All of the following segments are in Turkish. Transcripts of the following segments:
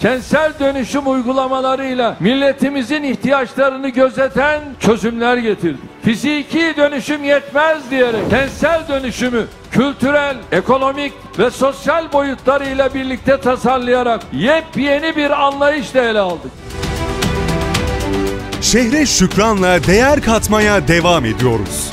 kentsel dönüşüm uygulamalarıyla milletimizin ihtiyaçlarını gözeten çözümler getirdik. Fiziki dönüşüm yetmez diyerek kentsel dönüşümü kültürel, ekonomik ve sosyal boyutlarıyla birlikte tasarlayarak yepyeni bir anlayışla ele aldık. Şehre şükranla değer katmaya devam ediyoruz.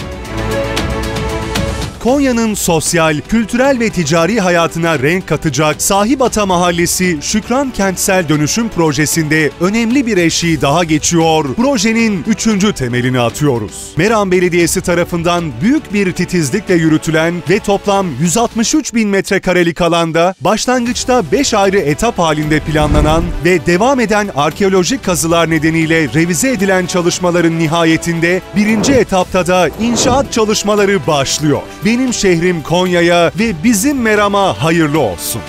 Konya'nın sosyal, kültürel ve ticari hayatına renk katacak Sahibata Mahallesi Şükran Kentsel Dönüşüm Projesi'nde önemli bir eşiği daha geçiyor. Projenin üçüncü temelini atıyoruz. Meram Belediyesi tarafından büyük bir titizlikle yürütülen ve toplam 163 bin metrekarelik alanda başlangıçta 5 ayrı etap halinde planlanan ve devam eden arkeolojik kazılar nedeniyle revize edilen çalışmaların nihayetinde birinci etapta da inşaat çalışmaları başlıyor. Benim şehrim Konya'ya ve bizim Meram'a hayırlı olsun.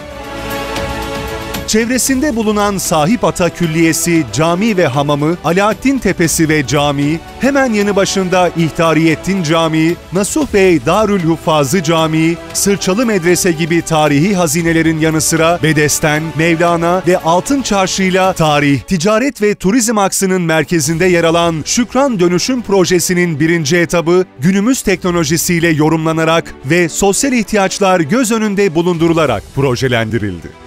Çevresinde bulunan Sahip Ata Külliyesi, cami ve hamamı, Alaaddin Tepesi ve cami, hemen yanı başında İhtariyettin Camii, Nasuh Bey Darül Huffazı Camii, Sırçalı Medrese gibi tarihi hazinelerin yanı sıra Bedesten, Mevlana ve Altın Çarşı'yla tarih, ticaret ve turizm aksının merkezinde yer alan Şükran Dönüşüm Projesi'nin birinci etabı günümüz teknolojisiyle yorumlanarak ve sosyal ihtiyaçlar göz önünde bulundurularak projelendirildi.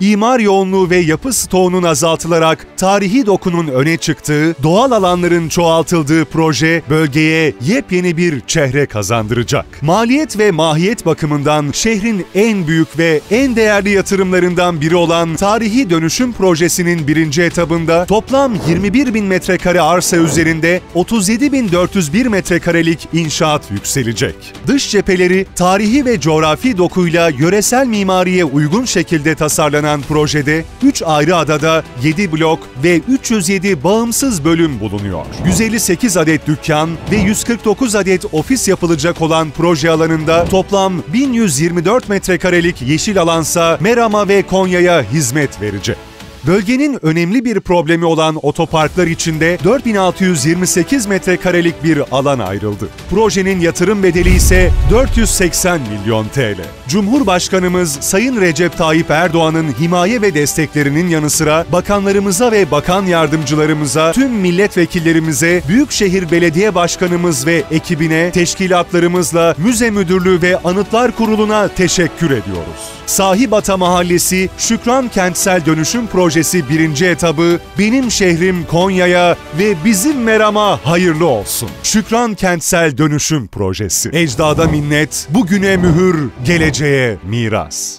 İmar yoğunluğu ve yapı stoğunun azaltılarak tarihi dokunun öne çıktığı, doğal alanların çoğaltıldığı proje bölgeye yepyeni bir çehre kazandıracak. Maliyet ve mahiyet bakımından şehrin en büyük ve en değerli yatırımlarından biri olan tarihi dönüşüm projesinin birinci etabında toplam 21 bin metrekare arsa üzerinde 37.401 metrekarelik inşaat yükselecek. Dış cepheleri tarihi ve coğrafi dokuyla yöresel mimariye uygun şekilde tasarlanan projede 3 ayrı adada 7 blok ve 307 bağımsız bölüm bulunuyor. 158 adet dükkan ve 149 adet ofis yapılacak olan proje alanında toplam 1124 metrekarelik yeşil alansa Merama ve Konya'ya hizmet verecek. Bölgenin önemli bir problemi olan otoparklar içinde 4628 metrekarelik bir alan ayrıldı. Projenin yatırım bedeli ise 480 milyon TL. Cumhurbaşkanımız Sayın Recep Tayyip Erdoğan'ın himaye ve desteklerinin yanı sıra bakanlarımıza ve bakan yardımcılarımıza, tüm milletvekillerimize, Büyükşehir Belediye Başkanımız ve ekibine, teşkilatlarımızla Müze Müdürlüğü ve Anıtlar Kurulu'na teşekkür ediyoruz. Sahibata Mahallesi Şükran Kentsel Dönüşüm Projesi birinci etabı Benim Şehrim Konya'ya ve bizim Meram'a hayırlı olsun. Şükran Kentsel Dönüşüm Projesi. Ecdada minnet, bugüne mühür, geleceğe miras.